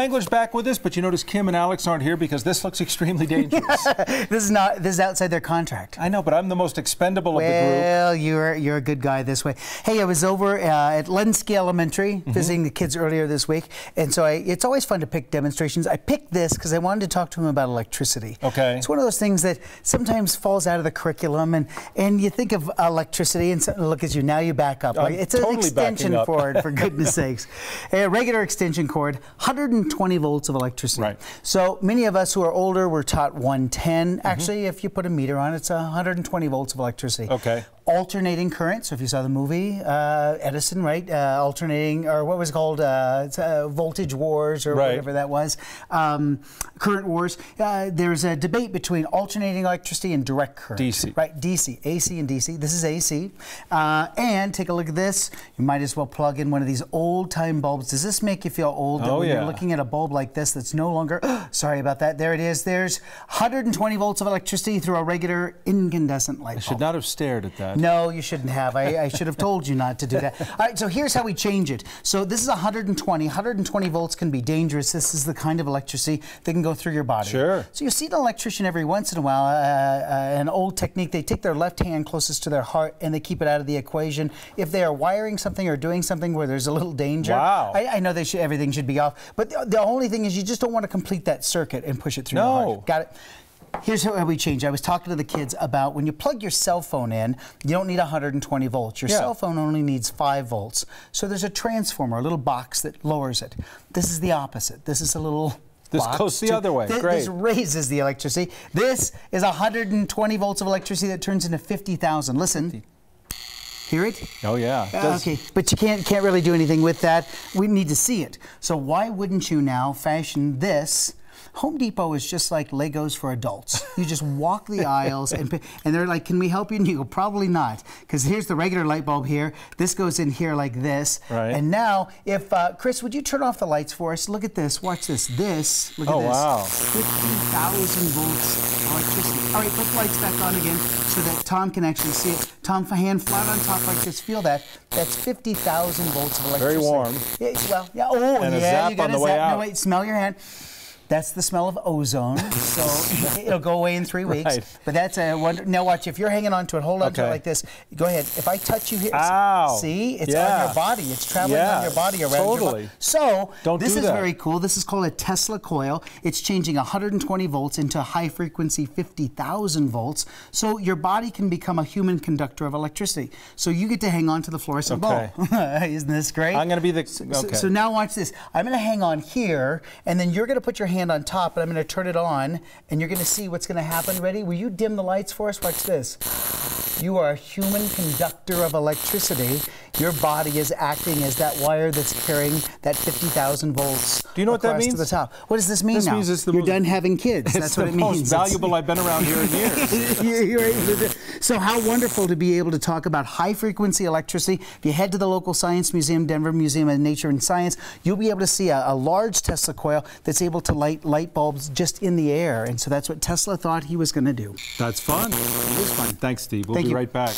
Angler's back with us, but you notice Kim and Alex aren't here because this looks extremely dangerous. this is not. This is outside their contract. I know, but I'm the most expendable well, of the group. Well, you're you're a good guy this way. Hey, I was over uh, at Lenski Elementary mm -hmm. visiting the kids earlier this week, and so I, it's always fun to pick demonstrations. I picked this because I wanted to talk to them about electricity. Okay. It's one of those things that sometimes falls out of the curriculum, and and you think of electricity, and so, look at you now. You back up. Like, it's an extension cord, for goodness sakes. A regular extension cord, 120 volts of electricity. Right. So many of us who are older were taught 110. Mm -hmm. Actually, if you put a meter on, it's 120 volts of electricity. Okay alternating current. So if you saw the movie uh, Edison, right, uh, alternating or what was it called uh, uh voltage wars or right. whatever that was, um, current wars. Uh, there's a debate between alternating electricity and direct current. DC. Right, DC, AC and DC. This is AC. Uh, and take a look at this. You might as well plug in one of these old time bulbs. Does this make you feel old? Oh yeah. You're looking at a bulb like this that's no longer. sorry about that. There it is. There's 120 volts of electricity through a regular incandescent light bulb. I should not have stared at that. No, you shouldn't have. I, I, should have told you not to do that. All right, so here's how we change it. So this is 120. 120 volts can be dangerous. This is the kind of electricity that can go through your body. Sure. So you see an electrician every once in a while, uh, uh, an old technique, they take their left hand closest to their heart and they keep it out of the equation. If they are wiring something or doing something where there's a little danger, wow. I, I know they should, everything should be off, but the, the only thing is you just don't want to complete that circuit and push it through no. your heart. Got it? Here's how we change. I was talking to the kids about when you plug your cell phone in, you don't need 120 volts. Your yeah. cell phone only needs 5 volts. So there's a transformer, a little box that lowers it. This is the opposite. This is a little this goes the other way. This, Great. This raises the electricity. This is 120 volts of electricity that turns into 50,000. Listen. 50. Hear it? Oh yeah. Uh, okay, but you can't can't really do anything with that. We need to see it. So why wouldn't you now fashion this Home Depot is just like Legos for adults. You just walk the aisles and and they're like, "Can we help you?" And you go, "Probably not," because here's the regular light bulb here. This goes in here like this. Right. And now, if uh, Chris, would you turn off the lights for us? Look at this. Watch this. This. Look oh, at this. wow. Fifty thousand volts electricity. All right, put the lights back on again so that Tom can actually see it. Tom, hand flat on top like this. Feel that. That's 50,000 volts of electricity. Very warm. Yeah, well, yeah. Oh, and yeah. you got a zap on the way zap. out. No, wait. Smell your hand. That's the smell of ozone. so it'll go away in three weeks. Right. But that's a wonder. Now watch. If you're hanging on to it, hold on okay. to it like this. Go ahead. If I touch you here, Ow. see, it's yeah. on your body. It's traveling yeah. on your body around totally. your body. So Don't this do is that. very cool. This is called a Tesla coil. It's changing 120 volts into high frequency 50,000 volts. So your body can become a human conductor of electricity. So you get to hang on to the fluorescent okay. bulb. Isn't this great? I'm going to be the. Okay. So, so, now watch this. I'm going to hang on here, and then you're going to put your hand on top, and I'm going to turn it on, and you're going to see what's going to happen. Ready? Will you dim the lights for us? Watch this. You are a human conductor of electricity. Your body is acting as that wire that's carrying that 50,000 volts. Do you know what that means? To the top. What does this mean this now? Means it's the You're most, done having kids. That's what it means. It's the most valuable I've been around here in years. you're, you're so how wonderful to be able to talk about high frequency electricity. If you head to the local Science Museum, Denver Museum of Nature and Science, you'll be able to see a, a large Tesla coil that's able to light light bulbs just in the air. And so that's what Tesla thought he was going to do. That's fun. It is fun. Thanks, Steve. We'll Thank be you. right back.